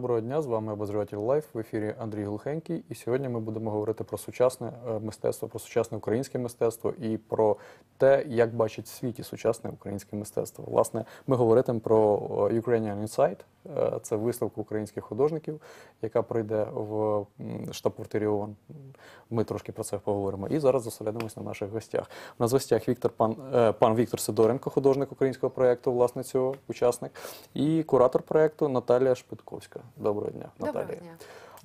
Доброго дня, з вами обозріватель Live в ефірі Андрій Глухенький. І сьогодні ми будемо говорити про сучасне е, мистецтво, про сучасне українське мистецтво і про те, як бачить в світі сучасне українське мистецтво. Власне, ми говоритимо про е, Ukrainian Insight. Е, Це виставка українських художників, яка пройде в штаб-квартирі ООН. Ми трошки про це поговоримо. І зараз зосередимось на наших гостях. У нас в гостях Віктор пан, пан Віктор Сидоренко, художник українського проєкту, власне цього учасник, і куратор проєкту Наталія Шпитковська. Доброго дня, Доброго Наталія. дня.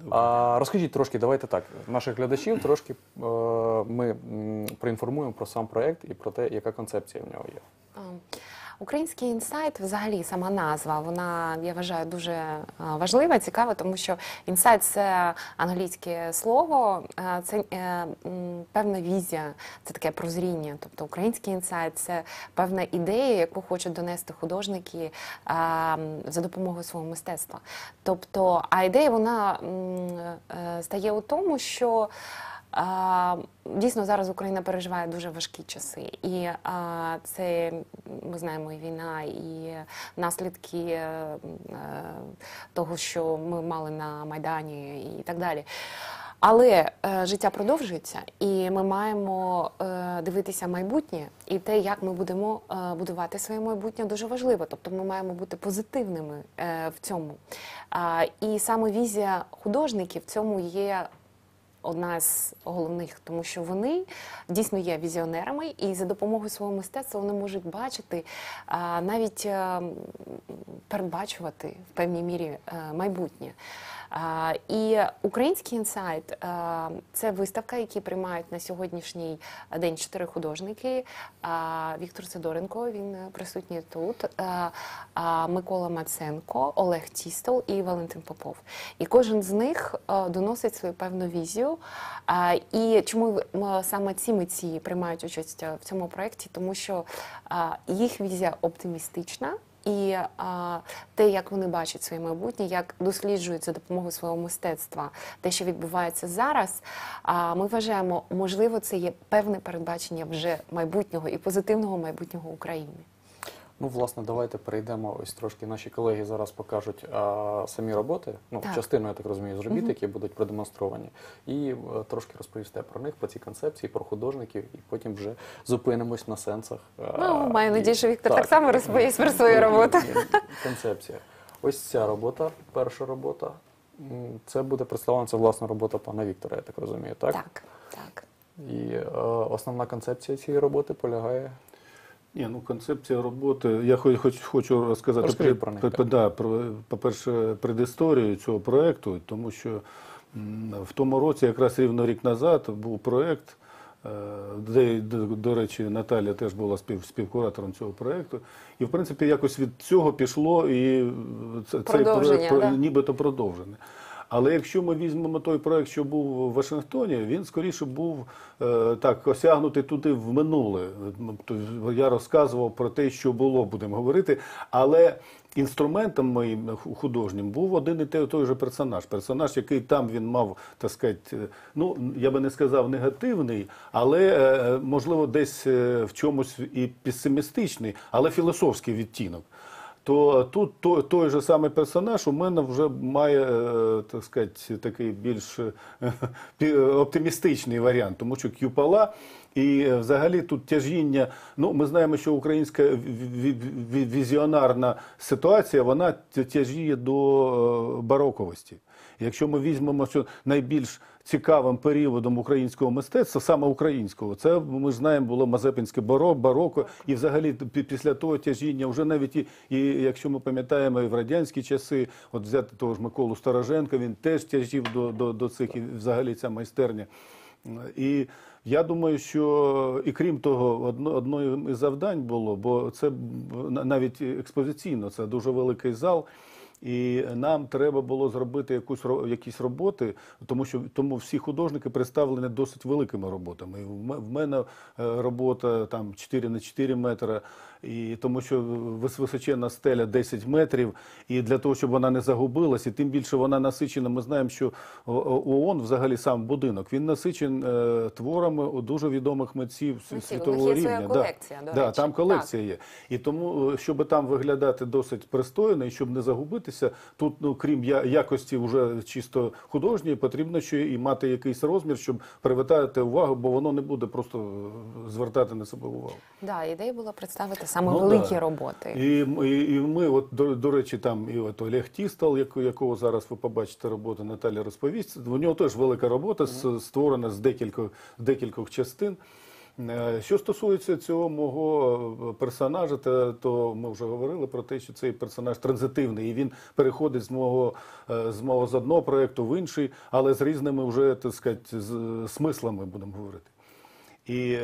А розкажіть трошки, давайте так. Наших глядачів трошки е, ми м, проінформуємо про сам проект і про те, яка концепція в нього є. А, Український інсайт, взагалі, сама назва, вона я вважаю дуже важлива, цікава, тому що інсайт це англійське слово, це е, певна візія, це таке прозріння. Тобто український інсайт це певна ідея, яку хочуть донести художники за допомогою свого мистецтва. Тобто, а ідея вона е, стає у тому, що Дійсно, зараз Україна переживає дуже важкі часи, і це ми знаємо і війна, і наслідки е, е, того, що ми мали на майдані, і так далі. Але е, життя продовжується, і ми маємо е, дивитися майбутнє, і те, як ми будемо е, будувати своє майбутнє, дуже важливо. Тобто, ми маємо бути позитивними е, в цьому. А, і саме візія художників в цьому є одна з головних, тому що вони дійсно є візіонерами, і за допомогою свого мистецтва вони можуть бачити, навіть е, передбачувати в певній мірі е, майбутнє. І український інсайт це виставка, які приймають на сьогоднішній день чотири художники. Віктор Сидоренко, він присутній тут. Микола Маценко, Олег Тістол і Валентин Попов. І кожен з них доносить свою певну візію. І чому саме ці митці приймають участь в цьому проєкті? Тому що їх візія оптимістична. І а, те, як вони бачать своє майбутнє, як досліджують за допомогою свого мистецтва те, що відбувається зараз. А ми вважаємо, можливо, це є певне передбачення вже майбутнього і позитивного майбутнього України. Ну, власне, давайте перейдемо. Ось трошки наші колеги зараз покажуть а, самі роботи. Ну, Так. частину, я так розумію, з робіт, які будуть продемонстровані, і е, трошки розповісте про них, про ці концепції, про художників, і потім вже зупинимось на сенсах. а, Ну, маю і- надію, що Віктор так само розповість про свою роботу. Концепція. Ось ця робота, перша робота. Це буде представлена, це власна робота пана Віктора, я так розумію, так? Так, так. І е, основна концепція цієї роботи полягає. Ні, ну концепція роботи. Я хоч, хоч хочу розказати Розкажи про них, про, да, про по-перше, предісторію цього проекту, тому що в тому році, якраз рівно рік назад, був проект, е, де, до, до речі, Наталя теж була спів, співкуратором цього проекту. І в принципі якось від цього пішло і е, це, цей проект да. нібито продовжене. Але якщо ми візьмемо той проект, що був в Вашингтоні, він скоріше був е, так осягнутий туди в минуле. Тобто Я розказував про те, що було, будемо говорити. Але інструментом моїм художнім був один і той, же персонаж. Персонаж, який там він мав, так сказати, е, ну я би не сказав негативний, але е, можливо десь в чомусь і песимістичний, але філософський відтінок то тут то- той же самий персонаж у мене вже має, е, так сказати, такий більш е, оптимістичний варіант, тому що кюпала і е, взагалі тут тяжіння. Ну, ми знаємо, що українська ві- ві- ві- візіонарна ситуація вона тяжіє до бароковості. Якщо ми візьмемо, що найбільш цікавим періодом українського мистецтва, саме українського, це ми знаємо, було Мазепинське барок, бароко, і взагалі після того тяжіння, вже навіть і, і якщо ми пам'ятаємо і в радянські часи, от взяти того ж Миколу Староженка, він теж тяжів до, до, до цих і взагалі ця майстерня. І я думаю, що і крім того, одно, одною із завдань було, бо це навіть експозиційно, це дуже великий зал. І нам треба було зробити якусь якісь роботи, тому що тому всі художники представлені досить великими роботами. І в мене е, робота там 4 на 4 метри, і тому що вис- височенна стеля 10 метрів. І для того, щоб вона не загубилась, і тим більше вона насичена. Ми знаємо, що ООН, взагалі сам будинок, він насичен е, творами у дуже відомих митців світового є своя рівня. колекція, до да, речі. там колекція є. І тому, е, щоб там виглядати досить пристойно, і щоб не загубити дивитися. Тут, ну крім я- якості вже чисто художньої, потрібно ще і мати якийсь розмір, щоб привертати увагу, бо воно не буде просто е, звертати на себе увагу. Да, ідея була представити саме Ну, великі да. роботи. І, і, і ми, от до, до речі, там і от Олег Тістал, яко- якого зараз ви побачите роботу, Наталя розповість. У нього теж велика робота, з- створена з декількох, декількох частин. Е, Що стосується цього мого е, персонажа, то, ми вже говорили про те, що цей персонаж транзитивний, і він переходить з мого, е, з мого з одного проєкту в інший, але з різними вже так сказати, з, смислами будемо говорити. І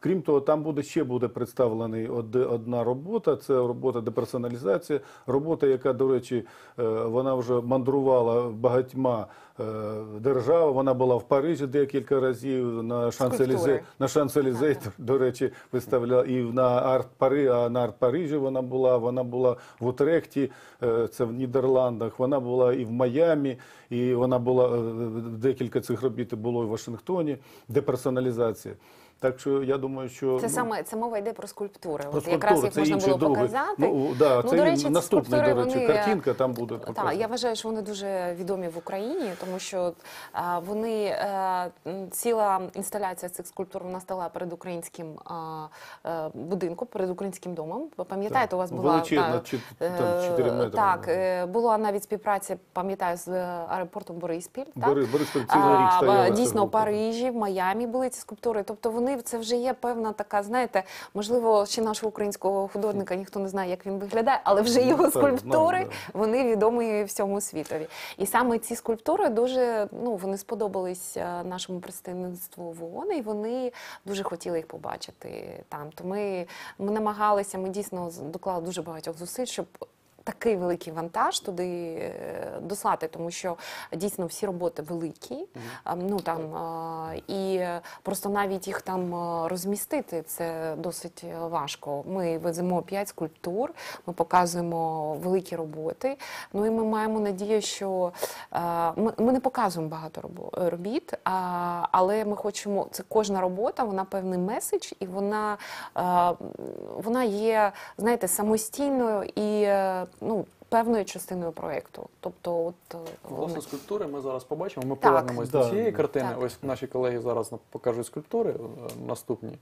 крім того, там буде ще буде представлений одна робота. Це робота деперсоналізація. Робота, яка, до речі, вона вже мандрувала багатьма е, державами. Вона була в Парижі декілька разів на Шанселізе. На Шанселізе, до речі, виставляла і на арт Пари, а на арт Парижі вона була. Вона була в Утрехті, е, це в Нідерландах. Вона була і в Майамі, і вона була е, декілька цих робіт було і в Вашингтоні. Деперсоналізація. Так що я думаю, що Це ну, саме це мова йде про скульптури. про От якраз скульптуру, їх це можна було другий. показати. Ну, да, це до речі, наступний, до речі, вони, картинка там буде Так, я вважаю, що вони дуже відомі в Україні, тому що а, вони е, м, ціла інсталяція цих скульптур вона стала перед українським а, е, будинком, перед українським домом. Пам'ятаєте, Так. у вас була Величезна, та, чи- е, там 4 метри. Так, е, була навіть співпраця, пам'ятаю, з е, аеропортом Бориспіль. так? Борис, Борис цілий рік А, стояла. Дійсно, в. Парижі, в Майамі були ці скульптури. Тобто вони це вже є певна така, знаєте, можливо, ще нашого українського художника ніхто не знає, як він виглядає, але вже його скульптури вони відомі всьому світові. І саме ці скульптури дуже ну вони сподобались е, нашому представництву в ООН, і вони дуже хотіли їх побачити там. То ми, ми намагалися, ми дійсно доклали дуже багатьох зусиль, щоб. Такий великий вантаж туди е, дослати, тому що дійсно всі роботи великі. А, Ну там і е, просто навіть їх там розмістити це досить е, важко. Ми веземо п'ять скульптур, ми показуємо великі роботи. Ну і ми маємо надію, що е, ми, не показуємо багато робіт, а, але ми хочемо це кожна робота, вона певний меседж, і вона, е, вона є, знаєте, самостійною і е, ну. Певною частиною проєкту. Тобто, от е, Власне, скульптури ми зараз побачимо. Ми Так. повернемось Да. до цієї картини. Так. Ось наші колеги зараз покажуть скульптури е, наступні.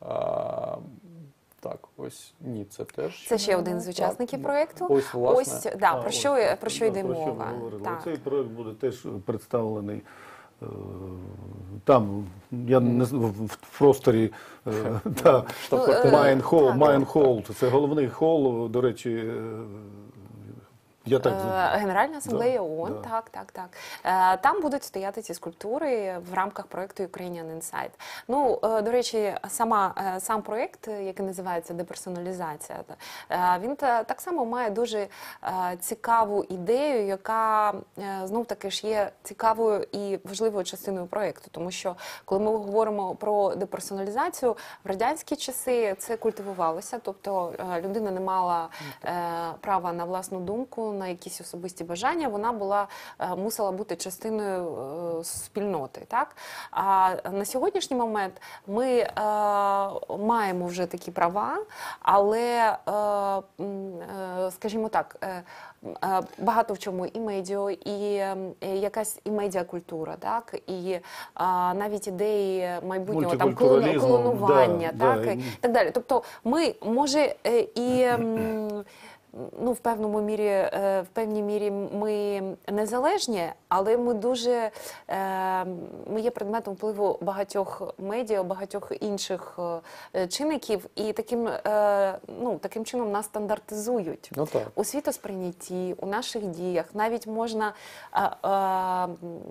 А, так, ось ні, це теж. Це ще один з так. учасників проєкту. Ось, власне. Ось да, А, про ось, що, так, про що да, йде про що мова. ми. Так. Цей проект буде теж представлений. Е, Там я не в в просторі е, та, Штаб-квартира. Майн Холл, Так. Майн Холл, це головний хол, до речі, е, я так Е, Генеральна асамблея Да, ООН, да. так, так, так. Е, Там будуть стояти ці скульптури в рамках проєкту Ukrainian Insight. Ну, е, до речі, сама, сам проєкт, е, який називається деперсоналізація, він та- так само має дуже цікаву ідею, яка знов таки ж є цікавою і важливою частиною проєкту. Тому що коли ми говоримо про деперсоналізацію, в радянські часи це культивувалося, тобто людина не мала е, права на власну думку, на якісь особисті бажання. Вона була е, мусила бути частиною е, спільноти. Так а на сьогоднішній момент ми е, маємо вже такі права, але, е, е, скажімо так. е, е, Багато в чому і медіа, і е, якась і медіакультура, так і е, навіть ідеї майбутнього там клону- клонування, да, так да, і так далі. Тобто, ми може е, і. Ну, в певному мірі, е, в певній мірі ми незалежні, але ми дуже е, ми є предметом впливу багатьох медіа, багатьох інших е, чинників, і таким, ну, таким чином нас стандартизують Ну так. у світосприйнятті, у наших діях. Навіть можна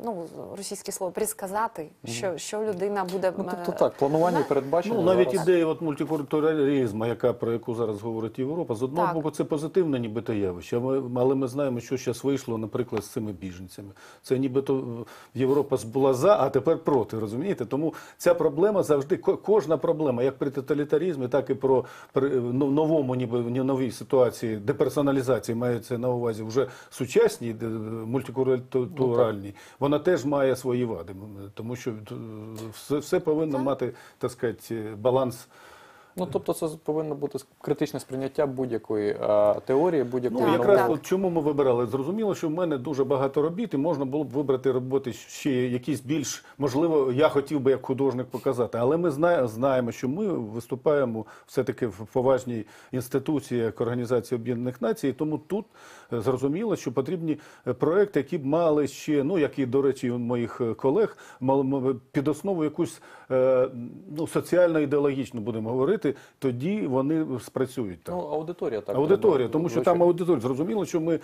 ну, російське слово присказати, що, що людина буде. Ну, тобто так, планування і на- передбачення. Ну, навіть ідея от мультикультуралізму, яка про яку зараз говорить Європа, з одного Так. боку, це позитивне нібито явище. Але ми знаємо, що зараз вийшло, наприклад, з цими біженцями. Це нібито е, Європа була за, а тепер проти. Розумієте? Тому ця проблема завжди кожна проблема, як при тоталітаризмі, так і про при ну, новому, ніби новій ситуації деперсоналізації мається на увазі вже сучасній, мультикультуральній. Вона теж має свої вади, тому що е, все, все повинно мати, так сказати, баланс Ну тобто, це повинно бути критичне сприйняття будь-якої е, теорії, будь-якої Ну, Так, якраз так. от чому ми вибирали? Зрозуміло, що в мене дуже багато робіт, і можна було б вибрати роботи ще якісь більш, можливо, я хотів би як художник показати. Але ми зна- знаємо, що ми виступаємо все-таки в поважній інституції, як Організація Об'єднаних Націй, і тому тут е, зрозуміло, що потрібні е, проекти, які б мали ще, ну, як і, до речі, у моїх е, колег, мали м- під основу якусь е, ну, соціально-ідеологічну, будемо говорити, тоді вони спрацюють. Так. Ну, аудиторія так. Аудиторія, треба, тому що звичайно. там аудиторія. Зрозуміло, що ми, е,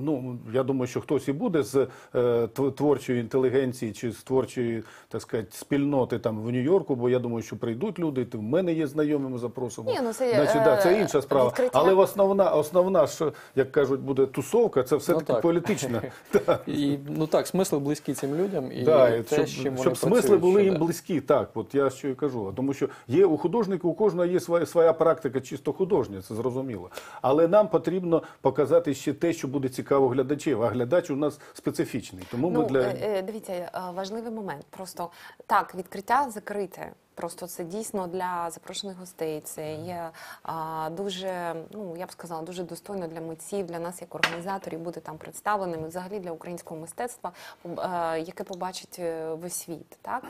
ну я думаю, що хтось і буде з е, творчої інтелігенції чи з творчої, так сказати, спільноти там в Нью-Йорку, бо я думаю, що прийдуть люди. В мене є знайомі, ми запросимо. Ні, ну, це, Значить, да, е, це інша справа. відкриття- Але основна, основна, що як кажуть, буде тусовка, це все таки Ну, так. політична. І, ну так, смисли близькі цим людям, і Да, і те, щоб, чим щоб вони смисли працюють були їм близькі, так, от я що і кажу. Тому що є у художника, у кожного є своя, своя практика чисто художня, це зрозуміло. Але нам потрібно показати ще те, що буде цікаво глядачів. А глядач у нас специфічний. Тому ми Ну, для е, е, дивіться, е, важливий момент. Просто так, відкриття закрите. Просто це дійсно для запрошених гостей. Це є а, дуже, ну я б сказала, дуже достойно для митців, для нас як організаторів бути там представленими, взагалі для українського мистецтва, е, яке побачить весь світ. Так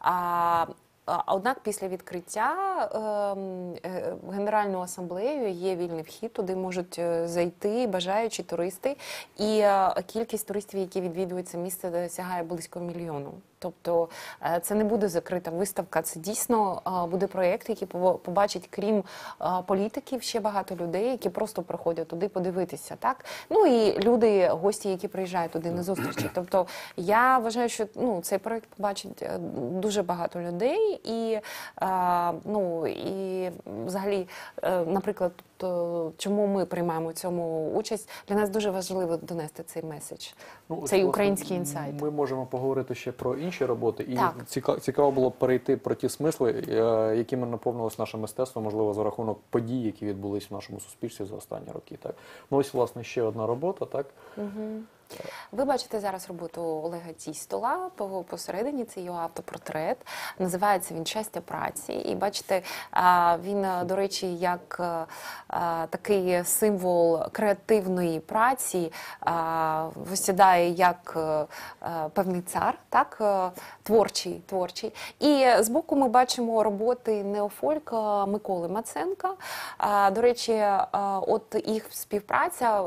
а, а Однак після відкриття ем, е, Генеральною асамблеєю є вільний вхід, туди можуть е, зайти бажаючі туристи, і е, кількість туристів, які відвідують це місце, сягає близько мільйону. Тобто е, це не буде закрита виставка, це дійсно е, буде проєкт, який побачить, крім е, політиків, ще багато людей, які просто приходять туди подивитися. Так ну і люди, гості, які приїжджають туди на зустрічі. Тобто я вважаю, що ну цей проєкт побачить дуже багато людей, і ну і взагалі, наприклад. То чому ми приймаємо в цьому участь? Для нас дуже важливо донести цей меседж, Ну, цей власне, український інсайт. Ми можемо поговорити ще про інші роботи, і Так. ціка- цікаво було перейти про ті смисли, е, якими наповнилось наше мистецтво, можливо, за рахунок подій, які відбулись в нашому суспільстві за останні роки. Так, ну ось власне ще одна робота, так Ви бачите зараз роботу Олега Тістола посередині. Це його автопортрет. Називається він Щастя праці. І бачите, він, до речі, як а, а, такий символ креативної праці висідає як е, е, певний цар, так е, творчий, творчий. І збоку ми бачимо роботи неофолька Миколи Маценка. До речі, от їх співпраця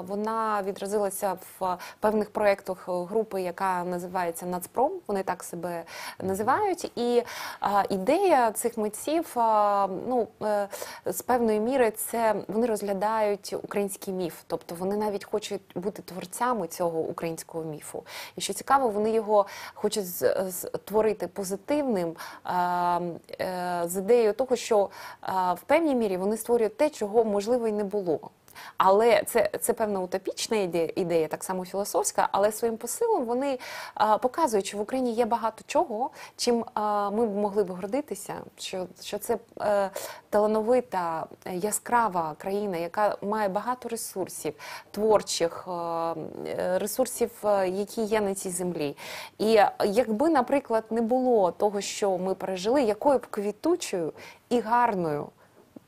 вона відразилася в певних проєктах групи, яка називається Нацпром. Вони так себе називають. І а, ідея цих митців, а, ну е, з певної міри, це вони розглядають український міф, тобто вони навіть хочуть бути творцями цього українського міфу. І що цікаво, вони його хочуть створити позитивним а, е, з ідеєю того, що а, в певній мірі вони створюють те, чого можливо і не було. Але це, це певна утопічна ідея, ідея, так само філософська, але своїм посилом вони а, показують, що в Україні є багато чого, чим а, ми могли б гордитися, що, що це е, талановита, яскрава країна, яка має багато ресурсів, творчих, е, е, ресурсів, е, які є на цій землі. І якби, наприклад, не було того, що ми пережили, якою б квітучою і гарною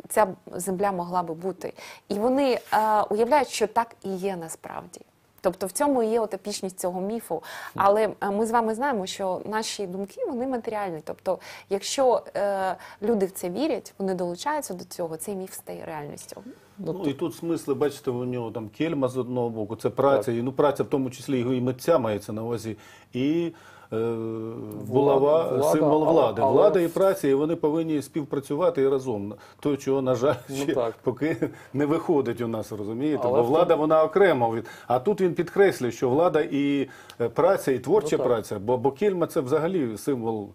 ця земля могла би бути. І вони е, уявляють, що так і є насправді. Тобто в цьому і є отопічність цього міфу. Але е, ми з вами знаємо, що наші думки вони матеріальні. Тобто, якщо е, люди в це вірять, вони долучаються до цього, цей міф стає реальністю. Ну, і тут смисли, бачите, у нього там кельма з одного боку, це праця, і ну праця в тому числі його і митця мається на увазі, і булава, влада, символ влади. але- Влада і праця, і вони повинні співпрацювати і разом. То, чого, на жаль, Ну, ще так. поки не виходить у нас, розумієте? Але Бо влада тому- вона окремо від. А тут він підкреслює, що влада і е, праця, і творча Ну, праця, бо, бо кельма це взагалі символ.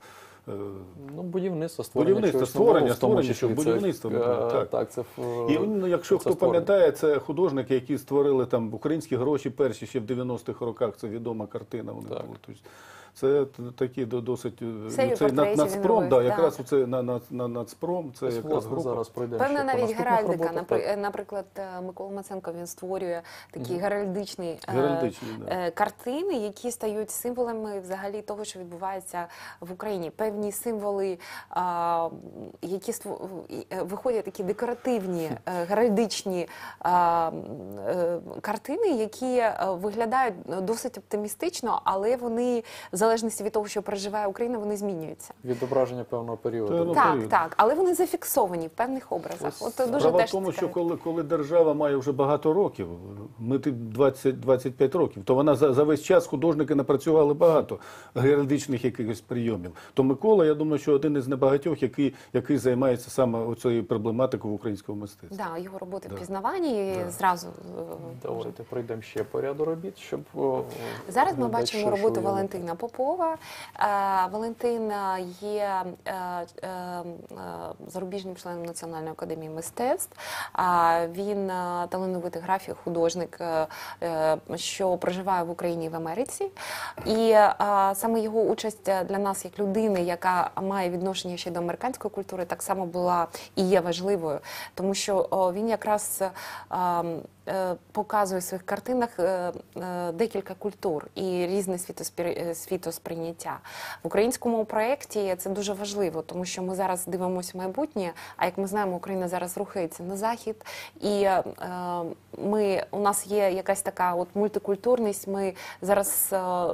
Ну будівництво, створення Будівництво, створення, нового, створення, числі. щоб будівництво е, так. так, це І ну, якщо це хто створення. пам'ятає, це художники, які створили там українські гроші перші ще в 90-х роках. Це відома картина. Вони Так. були. Тобто, це такі до- досить е, ну, цей портретів він нацпром, да, так. якраз оце на, на, на нацпром, це Ось, якраз група. зараз пройдемо. Певна навіть геральдика. роботах, Напри- так. е, Наприклад, е, Микола Маценко він створює такі геральдичні, е, да. картини, які стають символами взагалі того, що відбувається в Україні. Пев- певні символи, які ство- е, виходять такі декоративні, е, геральдичні е, картини, які виглядають досить оптимістично, але вони, в залежності від того, що переживає Україна, вони змінюються. Відображення певного періоду. Так, період. так, але вони зафіксовані в певних образах. От дуже Справа теж в тому, що коли, коли держава має вже багато років, ми тут 20-25 років, то вона за, за весь час художники напрацювали багато геральдичних якихось прийомів. То Микола, я думаю, що один із небагатьох, який, який займається саме цією проблематикою в українському мистецтві. Да, його роботи Да. впізнавані і Да. зразу е, Давайте пройдемо ще по ряду робіт, щоб Зараз ми бачимо роботу. Валентина Попова. Е, Валентин е, є е, е, е, зарубіжним членом Національної академії мистецтв. А Він е, талановитий графік, художник, е, е, що проживає в Україні і в Америці. І е, саме його участь для нас, як людини, яка має відношення ще до американської культури, так само була і є важливою, тому що він якраз е, показує в своїх картинах е, е, декілька культур і різне світосприйняття. В українському проєкті це дуже важливо, тому що ми зараз дивимося майбутнє. А як ми знаємо, Україна зараз рухається на захід, і ми у нас є якась така от мультикультурність. Ми зараз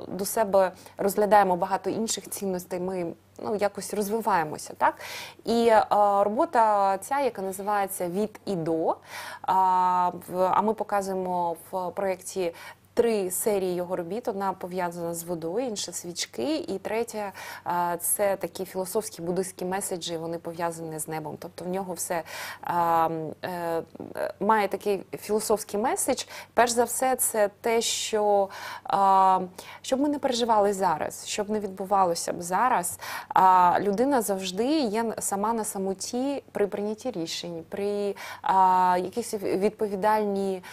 до себе розглядаємо багато інших цінностей. Ми ну якось розвиваємося, так і е, робота ця, яка називається від і до. А, а ми показуємо в проєкті. Три серії його робіт: одна пов'язана з водою, інша свічки, і третя це такі філософські буддистські меседжі. Вони пов'язані з небом. Тобто в нього все е, має такий філософський меседж. Перш за все, це те, що щоб ми не переживали зараз, щоб не відбувалося б зараз. Людина завжди є сама на самоті при прийнятті рішень, при якісь відповідальні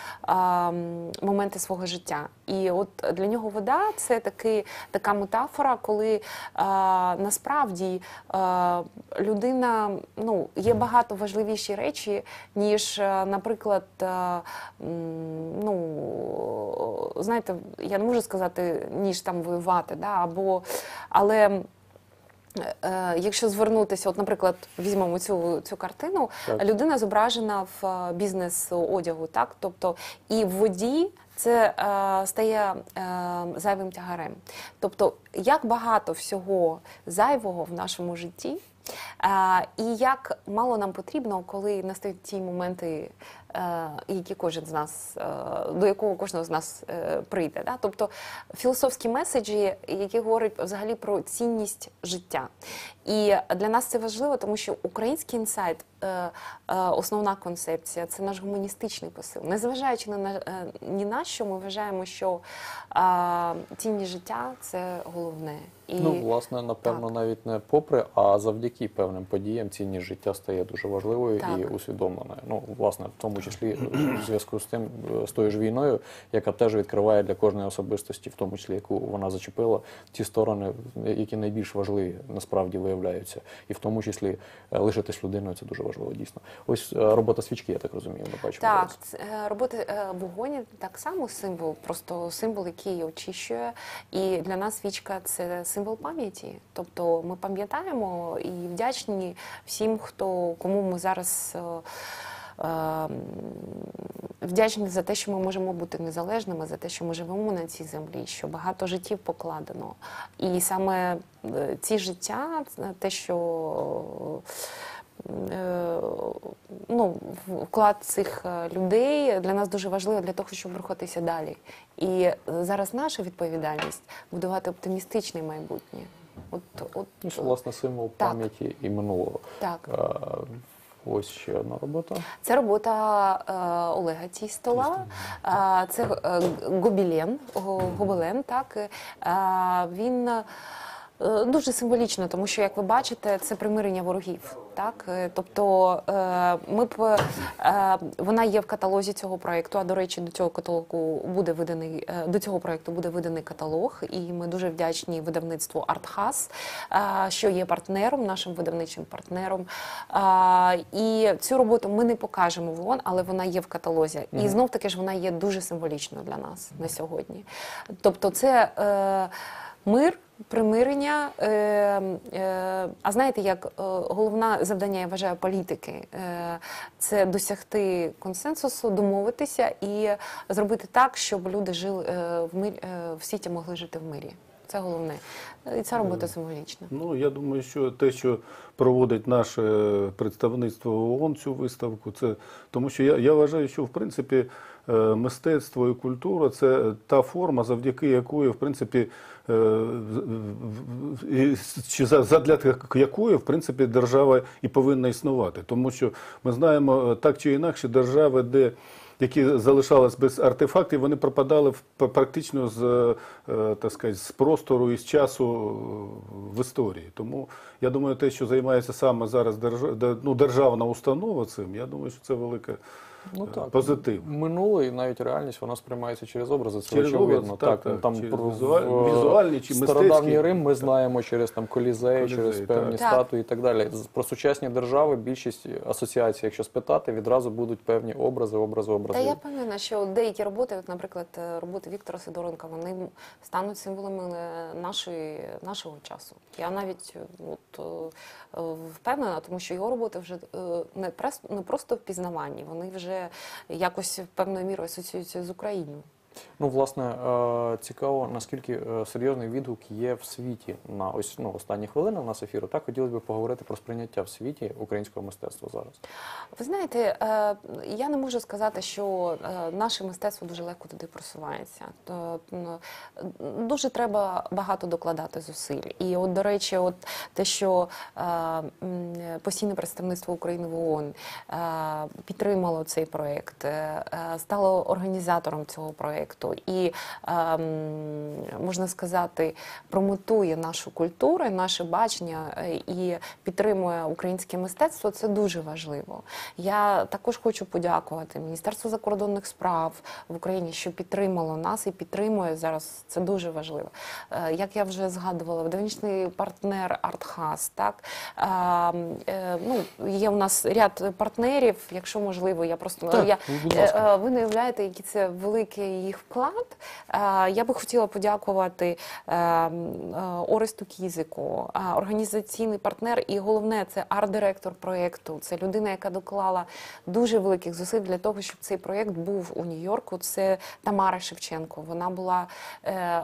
моменти свого життя. І от для нього вода це таки, така метафора, коли а, насправді а, людина ну, є багато важливіші речі, ніж, наприклад, а, ну, знаєте, я не можу сказати, ніж там воювати, да, або, але. Е, Якщо звернутися, от, наприклад, візьмемо цю, цю картину, Так. людина зображена в е, бізнес-одягу, так? Тобто і в воді це е, стає е, зайвим тягарем. Тобто, як багато всього зайвого в нашому житті, е, і як мало нам потрібно, коли настають ті моменти, е, які кожен з нас, е, до якого кожного з нас е, прийде. Да? Тобто філософські меседжі, які говорять взагалі про цінність життя. І для нас це важливо, тому що український інсайт, основна концепція це наш гуманістичний посил. Незважаючи на, е, ні на що, ми вважаємо, що е, цінність життя це головне. І Ну, власне, напевно, Так. навіть не попри, а завдяки певним подіям цінність життя стає дуже важливою і усвідомленою. Ну, власне, в тому числі в зв'язку з тим, е, з тою ж війною, яка теж відкриває для кожної особистості, в тому числі яку вона зачепила, ті сторони, які найбільш важливі насправді виявляються, і в тому числі е, лишитись людиною це дуже важливо, дійсно. Ось е, робота свічки, я так розумію, ми бачимо. Так, зараз. е, роботи е, вогонь так само символ, просто символ, який очищує. І для нас свічка це символ пам'яті. Тобто ми пам'ятаємо і вдячні всім, хто кому ми зараз. е, е, Вдячні за те, що ми можемо бути незалежними, за те, що ми живемо на цій землі, що багато життів покладено. І саме ці життя, те, що ну, вклад цих е, людей для нас дуже важливо для того, щоб рухатися далі. І е, зараз наша відповідальність будувати оптимістичне майбутнє. От, от, Ну, це, власне, символ Так. пам'яті і минулого. так. Е, Ось ще одна робота. Це робота е, Олега Тістола. Е, це е, гобілен, гобелен. Так е, він. Е, Дуже символічно, тому що, як ви бачите, це примирення ворогів. Так, Е, тобто е, ми б вона є в каталозі цього проекту. А до речі, до цього каталогу буде виданий до цього проекту буде виданий каталог, і ми дуже вдячні видавництву Артхас, що є партнером, нашим видавничим партнером. І цю роботу ми не покажемо в ООН, але вона є в каталозі. І знов таки ж вона є дуже символічною для нас на сьогодні. Тобто, це. Мир, примирення. Е, е, а знаєте, як е, головне завдання, я вважаю, політики це досягти консенсусу, домовитися і зробити так, щоб люди жили в мир, е, в світі могли жити в мирі. Це головне. І ця робота символічна. Ну, я думаю, що те, що проводить наше представництво ООН цю виставку, це тому що я, я вважаю, що в принципі е, мистецтво і культура це та форма, завдяки якої, в принципі, е, чи за- задля якої, в принципі, держава і повинна існувати. Тому що ми знаємо е, так чи інакше держави, де які залишались без артефактів, вони пропадали практично з, е, так сказати, з простору і з часу е, в історії. Тому я думаю, те, що займається саме зараз держ... ну, державна установа цим, я думаю, що це велике Ну е, так. позитив. Минуле і навіть реальність вона сприймається через образи. Це Через очевидно. образи, так, так, там через про візуаль- візуальні чи стародавній. Рим ми знаємо через там колізеї, Колізеї, через певні так. Так. статуї і так далі. Про сучасні держави більшість асоціацій, якщо спитати, відразу будуть певні образи, образи, образи. Та я певна, що деякі роботи, от, наприклад, е, роботи Віктора Сидоренка, вони стануть символами е, нашої, нашого часу. Я навіть от, впевнена, тому що його роботи вже не, прес, не просто впізнавані, вони вже якось певною мірою асоціюється з Україною. Ну, власне, е, цікаво, наскільки е, серйозний відгук є в світі на ось ну, останні хвилини нас ефіру. Так хотілося б поговорити про сприйняття в світі українського мистецтва зараз. Ви знаєте, е, я не можу сказати, що наше мистецтво дуже легко туди просувається. Дуже треба багато докладати зусиль. І от, до речі, от те, що постійне представництво України в ООН підтримало цей проєкт, стало організатором цього проєкту і, е, можна сказати, промотує нашу культуру, наше бачення е, і підтримує українське мистецтво, це дуже важливо. Я також хочу подякувати Міністерству закордонних справ в Україні, що підтримало нас і підтримує зараз. Це дуже важливо. Е, Як я вже згадувала, видавничний партнер Артхас, так е, е, ну є у нас ряд партнерів. Якщо можливо, я просто Так, я ви не уявляєте, який це великий їх вклад. Е, Я би хотіла подякувати е, е, Оресту Кізику, організаційний партнер, і головне це арт-директор проєкту. Це людина, яка доклала дуже великих зусиль для того, щоб цей проєкт був у Нью-Йорку. Це Тамара Шевченко. Вона була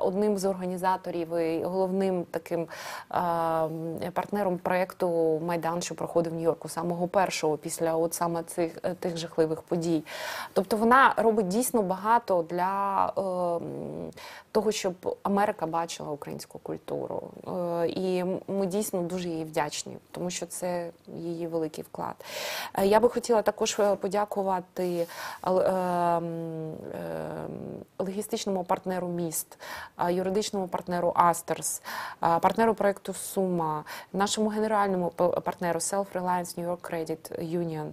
одним з організаторів і головним таким партнером проєкту Майдан, що проходив в Нью-Йорку, самого першого після от саме цих тих жахливих подій. Тобто вона робить дійсно багато для е, того, щоб Америка бачила українську культуру. Е, і ми дійсно дуже їй вдячні, тому що це її великий вклад. Е, Я би хотіла також е, подякувати е, м, е, логістичному партнеру міст, юридичному партнеру Астерс, партнеру проекту Сума, нашому генеральному партнеру Self-Reliance New York Credit Union,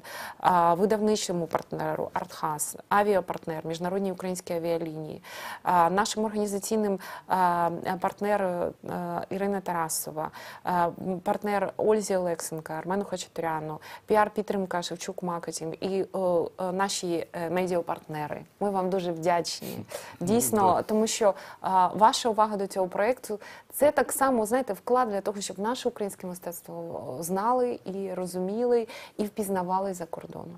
видавничому партнеру Артхас, авіапартнер, міжнародні українські авіалінії, е, нашим організаційним е, партнер е, Ірина Тарасова, партнер Ользі Олексенка, Армену Хачатуряну, піар-підтримка Шевчук Маркетинг і наші е, медіапартнери. Ми вам дуже вдячні. Дійсно, тому що ваша увага до цього проєкту це так само, знаєте, вклад для того, щоб наше українське мистецтво знали і розуміли, і впізнавали за кордоном.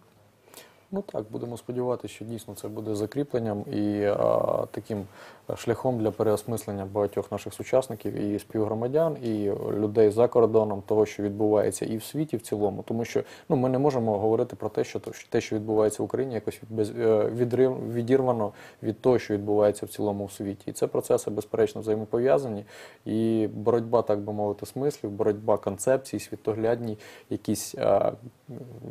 Ну так, будемо сподіватися, що дійсно це буде закріпленням і а, таким шляхом для переосмислення багатьох наших сучасників і співгромадян, і людей за кордоном, того, що відбувається і в світі в цілому. Тому що ну, ми не можемо говорити про те, що те, що відбувається в Україні, якось без, е, відрив, відірвано від того, що відбувається в цілому в світі. І це процеси безперечно взаємопов'язані. І боротьба, так би мовити, смислів, боротьба концепцій, світоглядні, якісь а,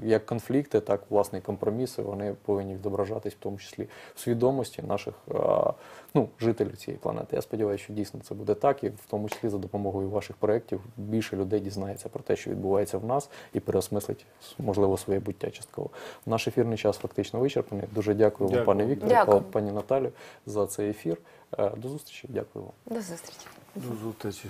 як конфлікти, так власне і компроміси, вони повинні відображатись в тому числі в свідомості наших а, ну, жителів цієї планети. Я сподіваюся, що дійсно це буде так, і в тому числі за допомогою ваших проєктів більше людей дізнається про те, що відбувається в нас, і переосмислить можливо своє буття частково. Наш ефірний час фактично вичерпаний. Дуже дякую, вам, Дякую. пане Вікторе, пані Наталю, за цей ефір. Е, До зустрічі. Дякую вам. До зустрічі. До зустрічі.